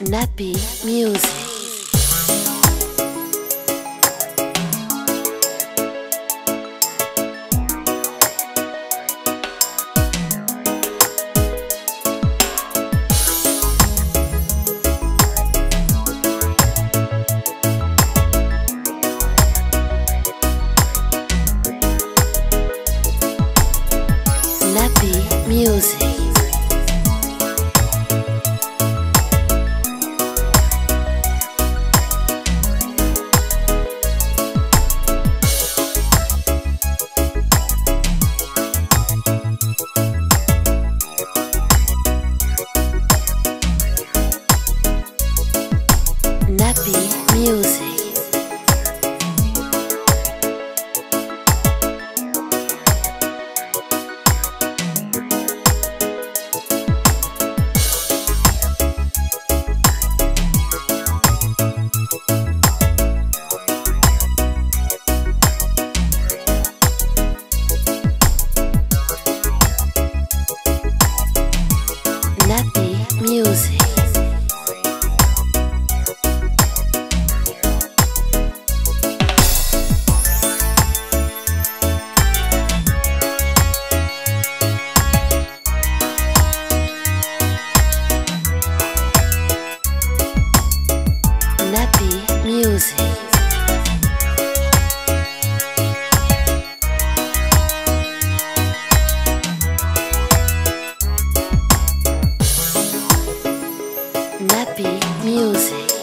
Nappy Music. Nappy Music. Nappy Music. Music. Nappy Music.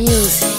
Music.